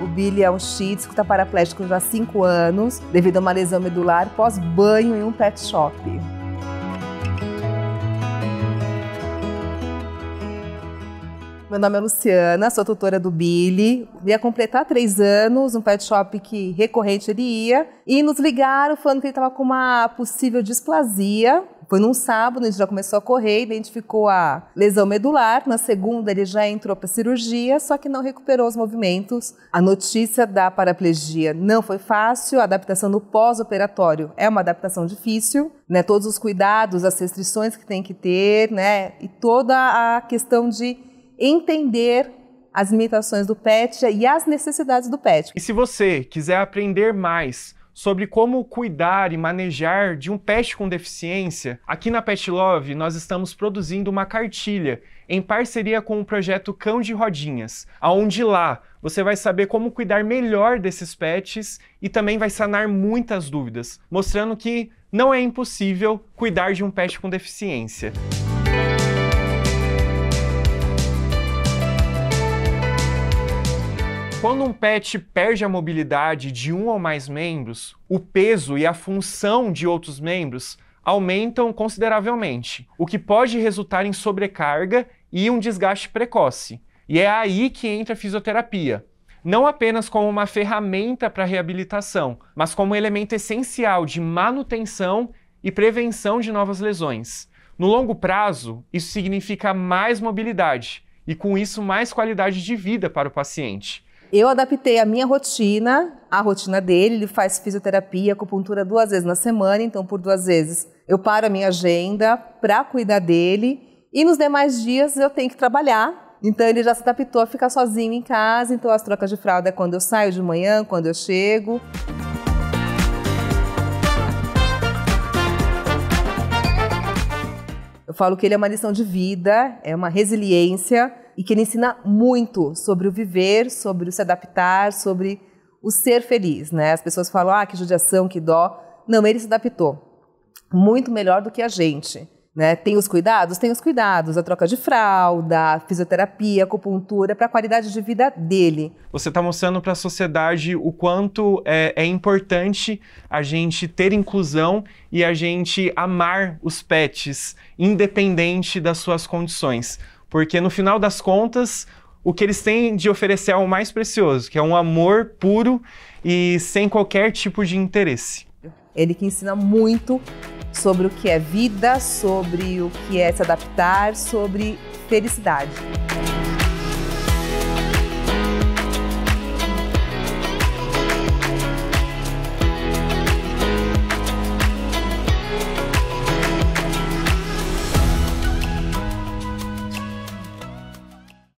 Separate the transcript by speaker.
Speaker 1: O Billy é um shih tzu que está paraplégico já há 5 anos, devido a uma lesão medular pós-banho em um pet shop. Meu nome é Luciana, sou tutora do Billy. Ia completar três anos, um pet shop que recorrente ele ia. E nos ligaram falando que ele estava com uma possível displasia. Foi num sábado, gente já começou a correr, identificou a lesão medular. Na segunda, ele já entrou para cirurgia, só que não recuperou os movimentos. A notícia da paraplegia não foi fácil, a adaptação no pós-operatório é uma adaptação difícil, né? Todos os cuidados, as restrições que tem que ter, né? E toda a questão de entender as limitações do pet e as necessidades do pet.
Speaker 2: E se você quiser aprender mais sobre como cuidar e manejar de um pet com deficiência, aqui na Pet Love nós estamos produzindo uma cartilha em parceria com o projeto Cão de Rodinhas, aonde lá você vai saber como cuidar melhor desses pets e também vai sanar muitas dúvidas, mostrando que não é impossível cuidar de um pet com deficiência. Quando um pet perde a mobilidade de um ou mais membros, o peso e a função de outros membros aumentam consideravelmente, o que pode resultar em sobrecarga e um desgaste precoce. E é aí que entra a fisioterapia. Não apenas como uma ferramenta para reabilitação, mas como um elemento essencial de manutenção e prevenção de novas lesões. No longo prazo, isso significa mais mobilidade e, com isso, mais qualidade de vida para o paciente.
Speaker 1: Eu adaptei a minha rotina à rotina dele. Ele faz fisioterapia, acupuntura duas vezes na semana, então por duas vezes eu paro a minha agenda para cuidar dele. E nos demais dias eu tenho que trabalhar. Então ele já se adaptou a ficar sozinho em casa. Então as trocas de fralda é quando eu saio de manhã, quando eu chego. Eu falo que ele é uma lição de vida, é uma resiliência e que ele ensina muito sobre o viver, sobre o se adaptar, sobre o ser feliz, né? As pessoas falam, ah, que judiação, que dó. Não, ele se adaptou muito melhor do que a gente. Né? Tem os cuidados? Tem os cuidados, a troca de fralda, a fisioterapia, a acupuntura, para a qualidade de vida dele.
Speaker 2: Você está mostrando para a sociedade o quanto é, é, importante a gente ter inclusão e a gente amar os pets, independente das suas condições porque no final das contas, o que eles têm de oferecer é o mais precioso, que é um amor puro e sem qualquer tipo de interesse.
Speaker 1: Ele que ensina muito sobre o que é vida, sobre o que é se adaptar, sobre felicidade.